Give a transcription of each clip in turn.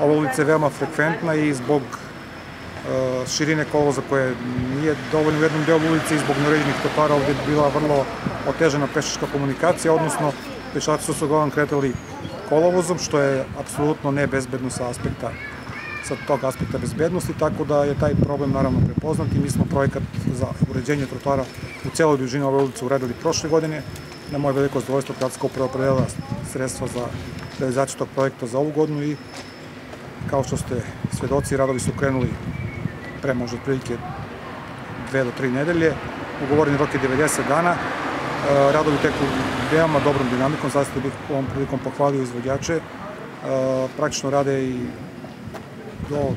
ova ulica je veoma frekventna i zbog e, širine kolovoza koje nije dovoljno u jednom delu ulice i zbog neuređenih trotara ovde je bila vrlo otežana pešačka komunikacija, odnosno pešaci su se uglavnom kretali kolovozom, što je apsolutno nebezbedno sa aspekta sa tog aspekta bezbednosti, tako da je taj problem naravno prepoznat i mi smo projekat za uređenje trotoara u celoj dužini ove ulice uradili prošle godine. Na moje veliko zadovoljstvo Gradska uprava opredelila sredstva za realizaciju tog projekta za ovu godinu i kao što ste svedoci, radovi su krenuli pre možda otprilike dve do tri nedelje. Ugovoreni rok je 90 dana. E, radovi teku veoma dobrom dinamikom, zaista bih ovom prilikom pohvalio izvođače. E, praktično rade i do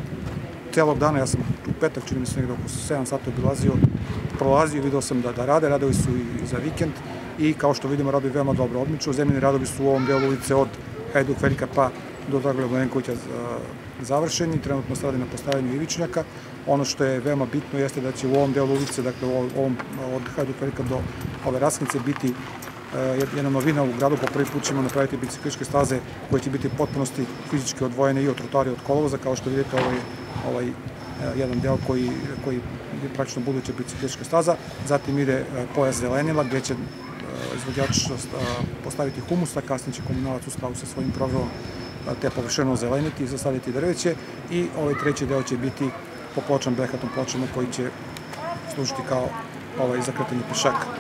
celog dana, ja sam u petak, čini mi se nekde oko 7 sata obilazio, prolazio, video sam da, da rade, radovi su i za vikend i kao što vidimo radovi veoma dobro odmiču. Zemljeni radovi su u ovom delu ulice od Hajduk Velika pa do Dragola Blenkovića završeni, trenutno se radi na postavljanju ivičnjaka. Ono što je veoma bitno jeste da će u ovom delu ulice, dakle u ovom, od Hajduk Velika do ove rasknice biti jedna novina u gradu, po prvi put ćemo napraviti bicikličke staze koje će biti potpunosti fizički odvojene i od trotoara i od kolovoza, kao što vidite ovaj, ovaj jedan deo koji, koji je praktično buduća biciklička staza, zatim ide pojas zelenila gde će izvođač postaviti humus, a kasnije će komunalac u skladu sa svojim programom te površeno zeleniti i zasaditi drveće i ovaj treći deo će biti popločan behatom pločama koji će služiti kao ovaj zakretanje pešaka.